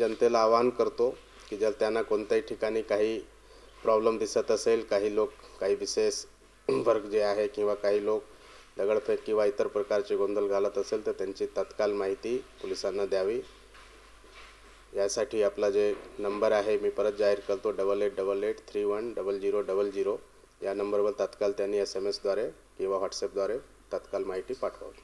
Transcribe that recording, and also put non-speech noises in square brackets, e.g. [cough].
जनतेला आवाहन करतो की जर त्यांना कोणत्याही ठिकाणी काही प्रॉब्लेम दिसत असेल, काही लोक, काही विशेष [clears throat] वर्ग जे आहे किंवा काही लोक दगडफेक किंवा इतर प्रकारचे गोंधळ घालत असेल, तर त्यांची तत्काल माहिती पोलिसांना द्यावी. यासाठी आपला जे नंबर आहे, मी परत जाहीर करतो double eight double eight three one double zero double zero या नंबरवर तात्काळ त्यांनी एस एम एसद्वारे किंवा व्हॉट्सॲपद्वारे तात्काळ माहिती पाठवावी.